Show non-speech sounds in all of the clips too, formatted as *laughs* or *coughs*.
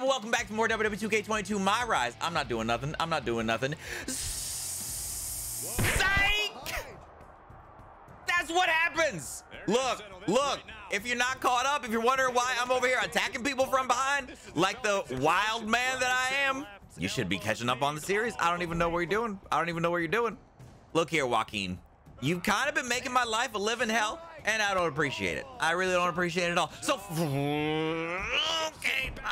people? Welcome back to more WWE 2K22 My Rise. I'm not doing nothing. I'm not doing nothing. Psych! That's what happens. Look, look. If you're not caught up, if you're wondering why I'm over here attacking people from behind, like the wild man that I am, you should be catching up on the series. I don't even know what you're doing. I don't even know what you're doing. Look here, Joaquin. You've kind of been making my life a living hell, and I don't appreciate it. I really don't appreciate it at all. So,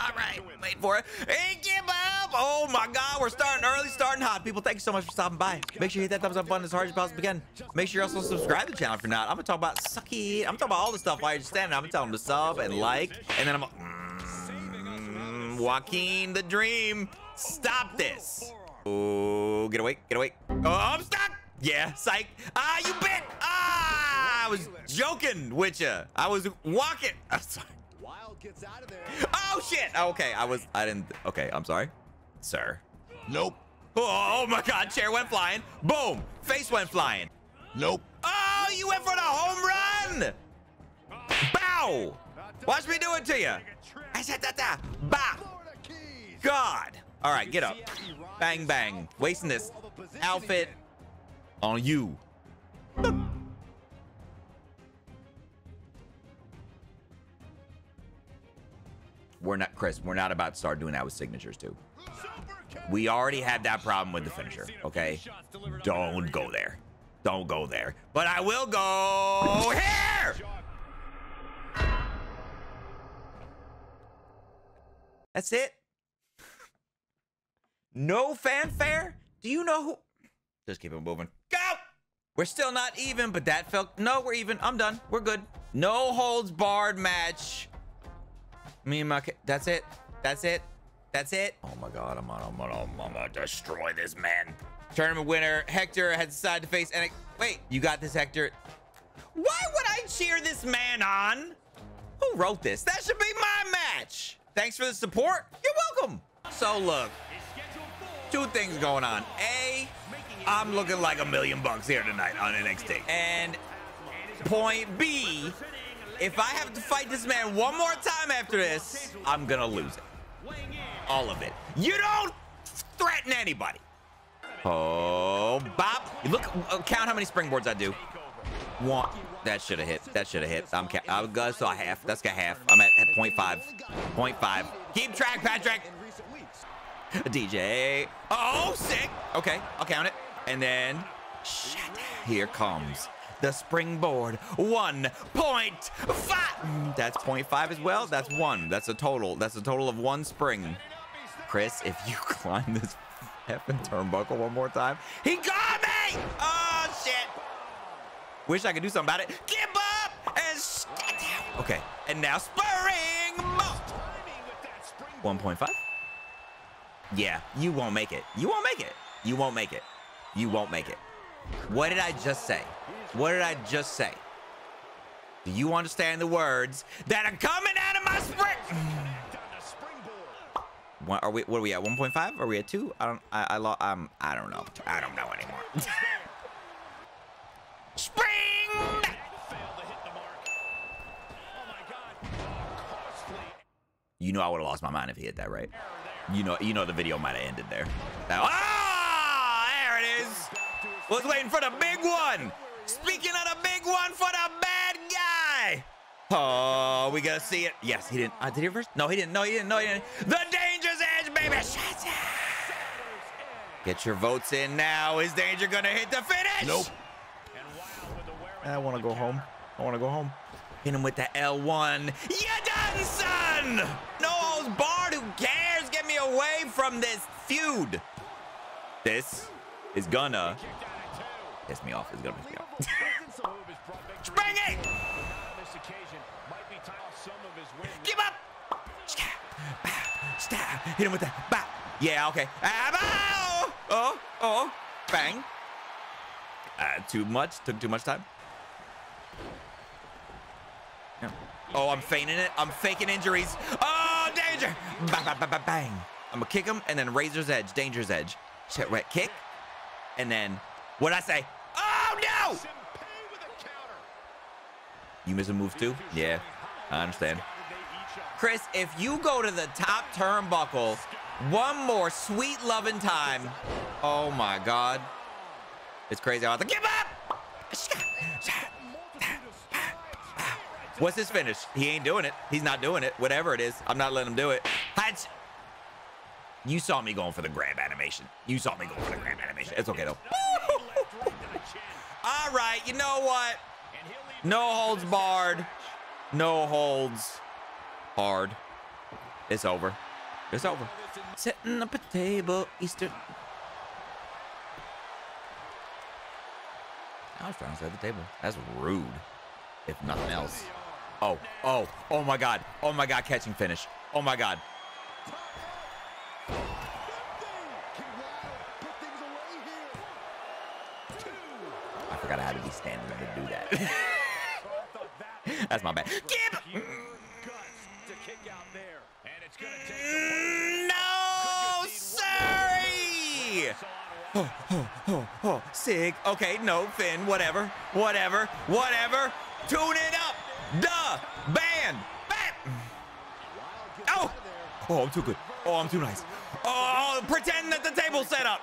all right, wait for it. Hey, give up. Oh my God, we're starting early, starting hot. People, thank you so much for stopping by. Make sure you hit that thumbs up button as hard as possible can. Make sure you also subscribe to the channel if you're not. I'm gonna talk about sucky. I'm talking about all the stuff while you're standing. I'm gonna tell them to sub and like, and then I'm. Mm, Joaquin, the dream. Stop this. Oh, get away, get away. Oh, I'm stuck. Yeah, psych. Ah, you bit. Ah, I was joking with you. I was walking. *laughs* I'm sorry. Wilde gets out of there. Oh shit. Okay, I was. I didn't. Okay, I'm sorry, sir. Nope. Oh, oh my God, chair went flying. Boom, face went flying. Nope. Oh, you went for the home run. Bow. Watch me do it to you. I said that. that. Bow. God. All right, get up. Bang, bang. Wasting this outfit on you. We're not, Chris, we're not about to start doing that with signatures too. We already had that problem with the finisher, okay? Don't go there. Don't go there. But I will go here! That's it? No fanfare? Do you know who? Just keep it moving. Go! We're still not even, but that felt. No, we're even. I'm done. We're good. No holds barred match. Me and my that's it. That's it. That's it. Oh my god, I'm gonna, I'm gonna, I'm gonna destroy this man. Tournament winner Hector has decided to face. And wait, you got this, Hector. Why would I cheer this man on? Who wrote this? That should be my match. Thanks for the support. You're welcome. So look, two things going on. A, I'm looking like a million bucks here tonight on NXT. And point B, if I have to fight this man one more time after this, I'm gonna lose it. All of it. You don't threaten anybody. Oh, bop. Look, uh, count how many springboards I do. One. That should have hit. That should have hit. I'm. ca- I was saw half. That's got half. I'm at, at point five. Point five. Keep track, Patrick. DJ. Oh, sick. Okay, I'll count it. And then, shit, here comes the springboard. 1.5. Mm, that's 0.5 as well. That's one. That's a total. That's a total of one spring. Chris, if you *laughs* climb this effing turnbuckle one more time, he got me. Oh, shit. Wish I could do something about it. Give up and stay down. Okay, and now spring 1.5. Yeah, you won't make it. You won't make it. You won't make it. You won't make it. What did I just say? What did I just say? Do you understand the words that are coming out of my spring? *sighs* What, are we? What are we at? 1.5? Are we at two? I don't. I. I. Um. I don't know. I don't know anymore. *laughs* spring. You know I would have lost my mind if he hit that, right? You know, you know the video might have ended there. Ah, there it is. Was waiting for the big one. Speaking of the big one for the bad guy. Oh, we gotta see it. Yes, he didn't. Uh, did he first? No, he didn't. No, he didn't. No, he didn't. The danger's edge, baby. Shut up. Get your votes in now. Is Danger gonna hit the finish? Nope. I want to go home. I want to go home. Hit him with the L1. You done, son! No holds barred. Who cares? Get me away from this feud. This is gonna piss me off. It's gonna piss me off. *laughs* Spring it! Give up! Stab. Hit him with that. Bah. Yeah, okay. Ah! Oh, oh, bang. Uh, too much. Took too much time. Yeah. Oh, I'm feigning it. I'm faking injuries. Oh, danger! Bang, bang, bang, bang. I'm gonna kick him and then Razor's Edge, Danger's Edge. Shit, right, kick. And then, what'd I say? Oh, no! You miss a move too? Yeah, I understand. Chris, if you go to the top turnbuckle one more sweet loving time, oh my God. It's crazy. I was like, give up! What's his finish? He ain't doing it. He's not doing it. Whatever it is, I'm not letting him do it. You saw me going for the grab animation. You saw me going for the grab animation. It's okay though. *laughs* All right, you know what? No holds barred. No holds hard. It's over. It's over. Setting up a table, Easter. I was trying to set the table. That's rude, if nothing else. Oh, oh, oh my God. Oh my God, catching finish. Oh my God. I forgot I had to be standing to do that. *laughs* That's my bad. Give! Mm, no, sorry! Oh, oh, oh, oh, Sig. Okay, no, Finn, whatever, whatever, whatever. Tune it up. Duh, band, bat. Oh, oh, I'm too good. Oh, I'm too nice. Oh, pretend that the table's set up.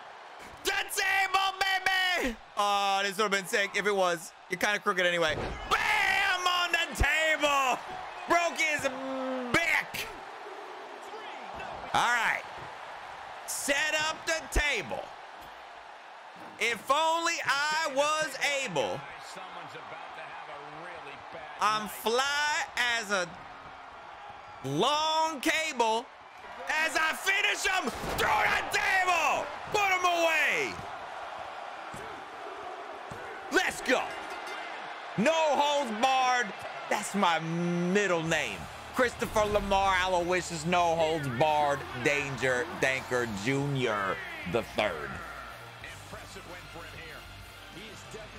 The table, baby. Oh, this would have been sick if it was. You're kind of crooked anyway. Bam on the table. Broke his back. All right. Set up the table. If only I was able. I'm fly as a long cable as I finish them through the table. Put them away. Let's go. No holds barred. That's my middle name. Christopher Lamar Aloysius No Holds Barred Danger Danker Jr. the third.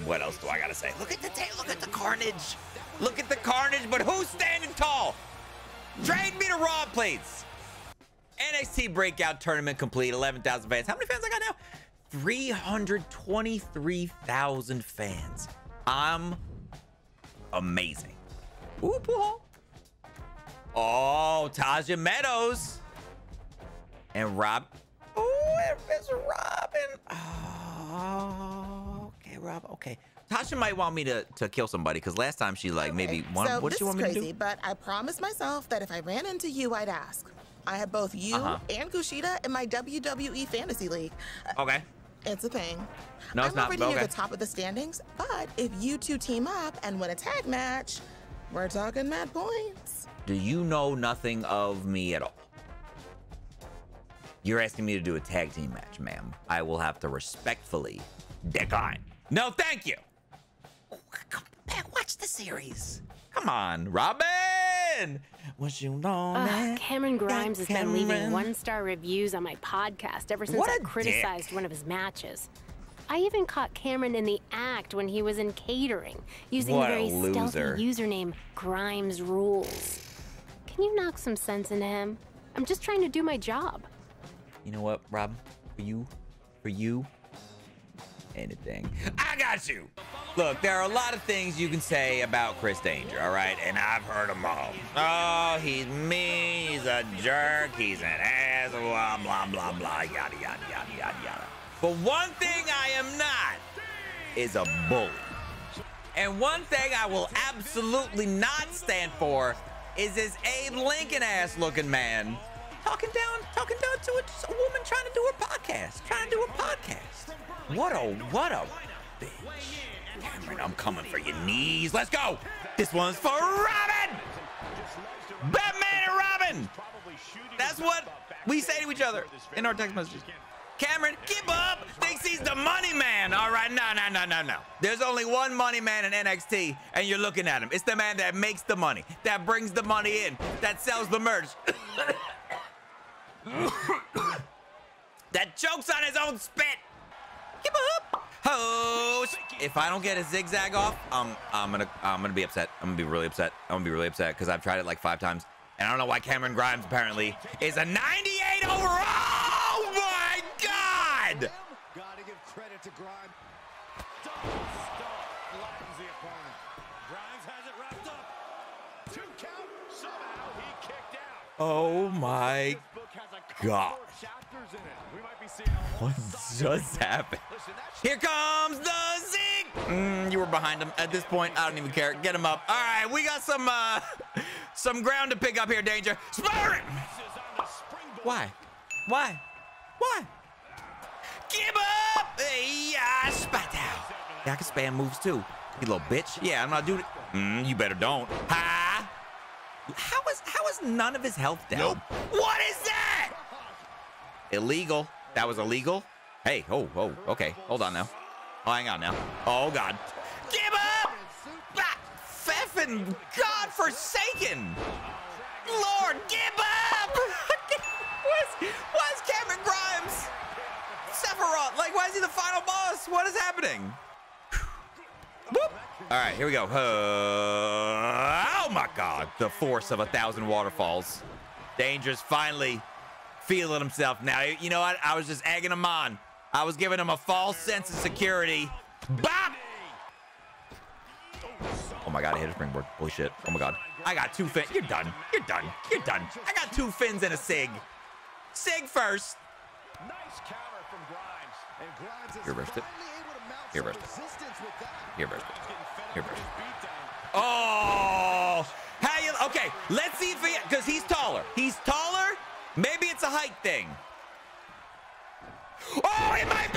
What else do I gotta say? Look at the look at the carnage. Look at the carnage, but who's standing tall? Trade me to Raw, please. NXT Breakout Tournament complete. 11,000 fans. How many fans I got now? 323,000 fans. I'm amazing. Ooh. Oh, Taja Meadows. And Rob. Oh, it's Robin. Oh, okay, Rob. Okay. Tasha might want me to, to kill somebody because last time she like maybe one. So what did this you want is me crazy, to do? but I promised myself that if I ran into you, I'd ask. I have both you Uh-huh. and Kushida in my WWE Fantasy League. Uh, Okay. It's a thing. No, I'm it's not, already but near okay. the top of the standings, but if you two team up and win a tag match, we're talking mad points. Do you know nothing of me at all? You're asking me to do a tag team match, ma'am. I will have to respectfully decline. No, thank you. Oh, come back, watch the series. Come on, Robin. What you know, Ugh, man? Cameron Grimes has been leaving one-star reviews on my podcast ever since What I a criticized dick. one of his matches. I even caught Cameron in the act when he was in catering, using What the a very stealthy username Grimes Rules. Can you knock some sense into him? I'm just trying to do my job. You know what, Rob? For you, for you, anything. I got you. Look, there are a lot of things you can say about Chris Danger, all right? And I've heard them all. Oh, he's mean, he's a jerk, he's an ass, blah, blah, blah, blah, yada, yada, yada, yada, yada. But one thing I am not is a bully. And one thing I will absolutely not stand for is this Abe Lincoln ass looking man talking down, talking down to a, a woman trying to do her podcast, trying to do a podcast. What a, what a bitch. Cameron, I'm coming for your knees. Let's go. This one's for Robin. Batman and Robin. That's what we say to each other in our text messages. Cameron, give up. Thinks he's the money man. All right, no, no, no, no, no. There's only one money man in NXT, and you're looking at him. It's the man that makes the money, that brings the money in, that sells the merch, *coughs* that chokes on his own spit. Give up. Oh, if I don't get a zigzag off, I'm gonna, I'm gonna be upset. I'm gonna be really upset. I'm gonna be really upset because I've tried it like five times, and I don't know why Cameron Grimes apparently is a 98 overall. Oh my God! Gotta give credit to Grimes. Double stomp flattens the opponent. Grimes has it wrapped up. Two count. Somehow he kicked out. Oh my Book has a couple God. more chapters in it. We might be seeing my god. What just happened? Here comes the zig. Mm, you were behind him. At this point, I don't even care. Get him up. All right, we got some uh, *laughs* some ground to pick up here, Danger. Why? Why? Why? Give up! Yeah, spat out. Yeah, I can spam moves too. You little bitch. Yeah, I'm not doing it. Mm, you better don't. How is how is none of his health down? Nope. What is that? Illegal. That was illegal. Hey, oh, oh, okay. Hold on now. Oh, hang on now. Oh God. Give up! Ah, Pfeffin, God forsaken! Lord, give up! *laughs* where's, where's Cameron Grimes? Sephiroth, like, why is he the final boss? What is happening? All right, here we go. Uh, oh my God, the force of a thousand waterfalls. Dangerous finally feeling himself now. You know what? I was just egging him on. I was giving him a false sense of security. Bop! Oh my God, I hit a springboard. Holy shit. Oh my God. I got two fins. You're done. You're done. You're done. I got two fins and a sig. Sig first. Nice counter from Grimes. And Grimes is Rest Here, some Rest it. resistance with that. Here, Getting Here, up with Rest his beatdown. Oh, how you? Okay, let's see if he because he's taller. He's taller. Maybe it's a height thing. Oh, it might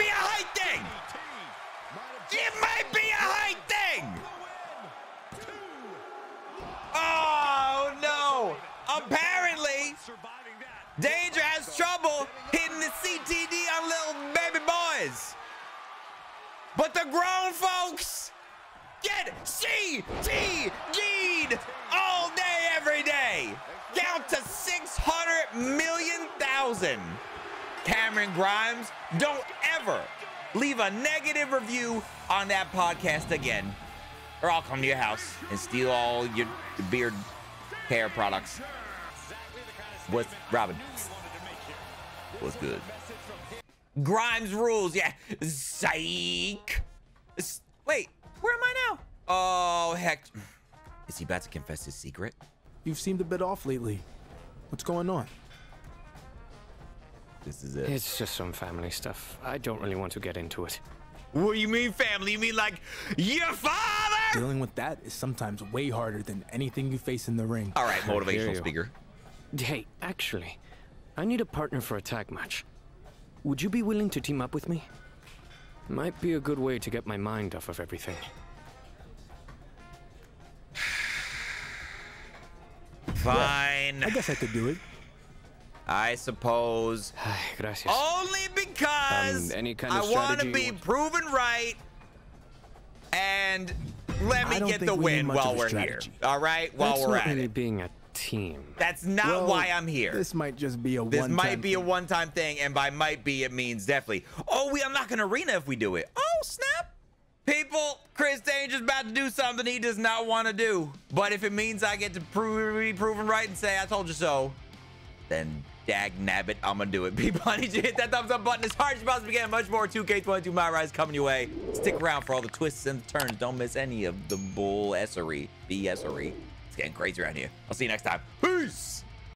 grown folks get CTG'd all day, every day. Count to 600 million thousand. Cameron Grimes, don't ever leave a negative review on that podcast again, or I'll come to your house and steal all your beard hair products. What's Robin? What's good? Grimes rules, yeah. Psych. S- Wait, where am I now? Oh heck. Is he about to confess his secret? You've seemed a bit off lately. What's going on? This is it. It's just some family stuff. I don't really want to get into it. What do you mean, family? You mean like your father? Dealing with that is sometimes way harder than anything you face in the ring. All right, motivational speaker. Hey, actually, I need a partner for a tag match. Would you be willing to team up with me? Might be a good way to get my mind off of everything. *sighs* Fine. I guess I could do it. I suppose. *sighs* Ay, Gracias. Only because Um, any kind of I want to be proven right and let me get the win while we're strategy. here. All right, while That's we're not at really it. being a team. That's not Well, why I'm here. This might just be a This one This might be a one-time thing, and by might be, it means definitely. Oh, we unlock an arena if we do it. Oh, snap. People, Chris Danger's about to do something he does not want to do. But if it means I get to prove, be proven right and say, I told you so, then dag nabbit, I'm going to do it. People, I need you to hit that thumbs up button as hard as you possibly can. Much more 2K22 My Rise coming your way. Stick around for all the twists and turns. Don't miss any of the bull essery, BS-ery. Getting crazy around here. I'll see you next time. Peace.